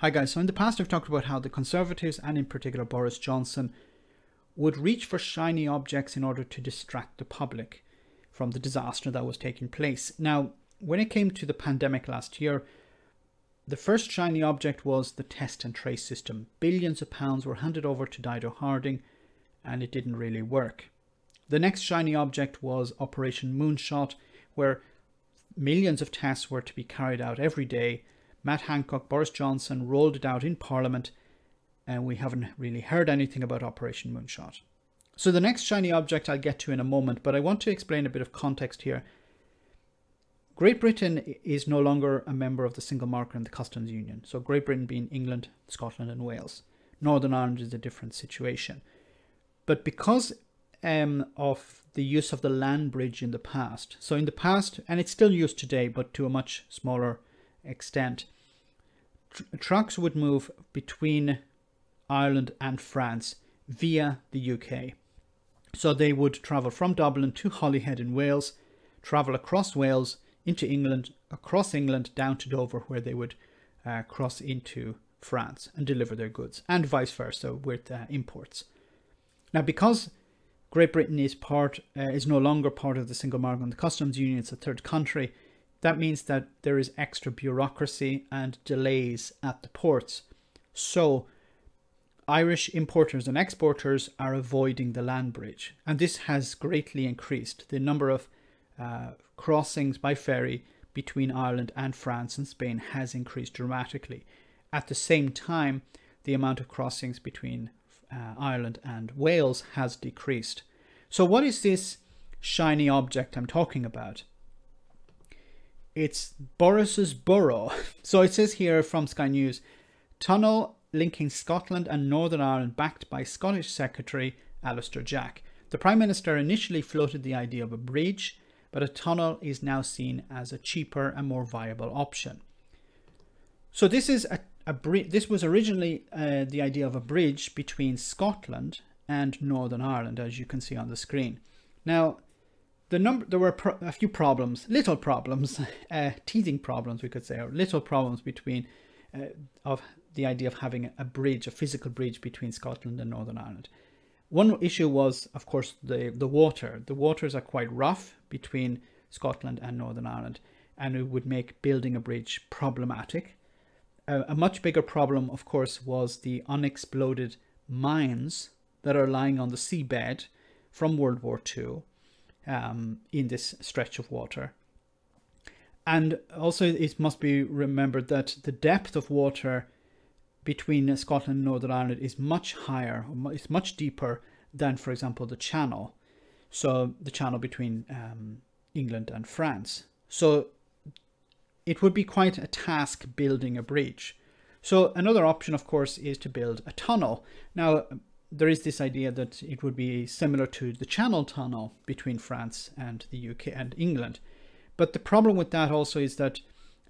Hi guys, so in the past I've talked about how the Conservatives and in particular Boris Johnson would reach for shiny objects in order to distract the public from the disaster that was taking place. Now, when it came to the pandemic last year, the first shiny object was the test and trace system. Billions of pounds were handed over to Dido Harding and it didn't really work. The next shiny object was Operation Moonshot, where millions of tests were to be carried out every day Matt Hancock, Boris Johnson rolled it out in Parliament, and we haven't really heard anything about Operation Moonshot. So the next shiny object I'll get to in a moment, but I want to explain a bit of context here. Great Britain is no longer a member of the single market and the customs union. So Great Britain being England, Scotland and Wales. Northern Ireland is a different situation. But because um, of the use of the land bridge in the past, so in the past, and it's still used today, but to a much smaller extent, tr trucks would move between Ireland and France via the UK. So they would travel from Dublin to Holyhead in Wales, travel across Wales into England, across England down to Dover, where they would uh, cross into France and deliver their goods, and vice versa with uh, imports. Now, because Great Britain is part uh, is no longer part of the single market and the customs union, it's a third country. That means that there is extra bureaucracy and delays at the ports. So Irish importers and exporters are avoiding the land bridge. And this has greatly increased. The number of uh, crossings by ferry between Ireland and France and Spain has increased dramatically. At the same time, the amount of crossings between uh, Ireland and Wales has decreased. So what is this shiny object I'm talking about? It's Boris's burrow. So it says here from Sky News, tunnel linking Scotland and Northern Ireland backed by Scottish Secretary Alister Jack. The Prime Minister initially floated the idea of a bridge, but a tunnel is now seen as a cheaper and more viable option. So this is a, a this was originally uh, the idea of a bridge between Scotland and Northern Ireland, as you can see on the screen. Now, the number there were a few problems, little problems, uh, problems we could say, or little problems between uh, of the idea of having a bridge, a physical bridge between Scotland and Northern Ireland. One issue was, of course, the the water. The waters are quite rough between Scotland and Northern Ireland, and it would make building a bridge problematic. Uh, a much bigger problem, of course, was the unexploded mines that are lying on the seabed from World War II um, in this stretch of water. And also, it must be remembered that the depth of water between Scotland and Northern Ireland is much higher, it's much deeper than, for example, the Channel. So, the channel between um, England and France. So, it would be quite a task building a bridge. So, another option, of course, is to build a tunnel. Now, there is this idea that it would be similar to the Channel Tunnel between France and the UK and England. But the problem with that also is that,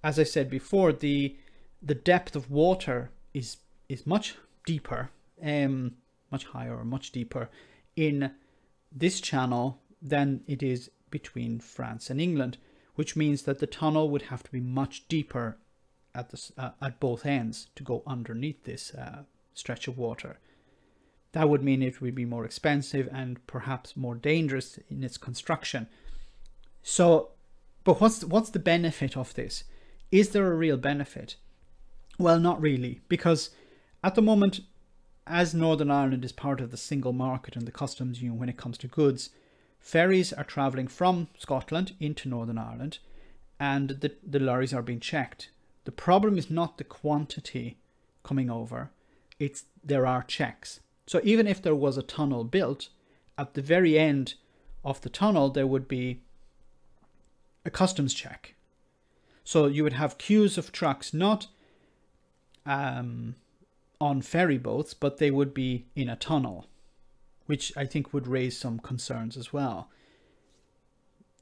as I said before, the the depth of water is is much deeper, um, much higher or much deeper in this channel than it is between France and England, which means that the tunnel would have to be much deeper at the uh, at both ends to go underneath this uh, stretch of water. That would mean it would be more expensive and perhaps more dangerous in its construction. So, but what's what's the benefit of this? Is there a real benefit? Well, not really, because at the moment, as Northern Ireland is part of the single market and the customs union when it comes to goods, ferries are travelling from Scotland into Northern Ireland and the, the lorries are being checked. The problem is not the quantity coming over, it's there are checks. So even if there was a tunnel built, at the very end of the tunnel, there would be a customs check. So you would have queues of trucks, not um, on ferry boats, but they would be in a tunnel, which I think would raise some concerns as well.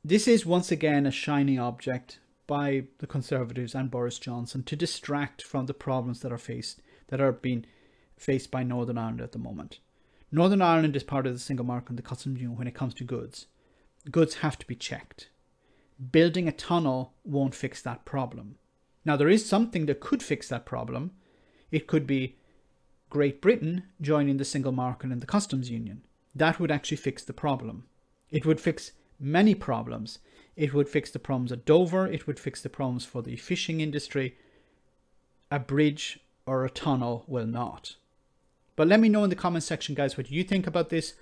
This is once again a shiny object by the Conservatives and Boris Johnson to distract from the problems that are faced, that are being faced by Northern Ireland at the moment. Northern Ireland is part of the single market and the customs union when it comes to goods. Goods have to be checked. Building a tunnel won't fix that problem. Now, there is something that could fix that problem. It could be Great Britain joining the single market and the customs union. That would actually fix the problem. It would fix many problems. It would fix the problems at Dover, it would fix the problems for the fishing industry. A bridge or a tunnel will not. But let me know in the comment section, guys, what you think about this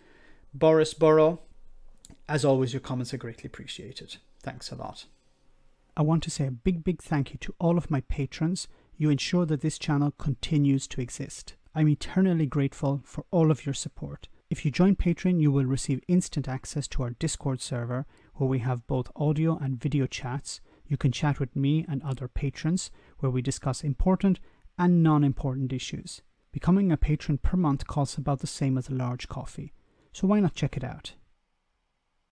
Boris Burrow. As always, your comments are greatly appreciated. Thanks a lot. I want to say a big, big thank you to all of my patrons. You ensure that this channel continues to exist. I'm eternally grateful for all of your support. If you join Patreon, you will receive instant access to our Discord server where we have both audio and video chats. You can chat with me and other patrons where we discuss important and non important issues. Becoming a patron per month costs about the same as a large coffee, so why not check it out?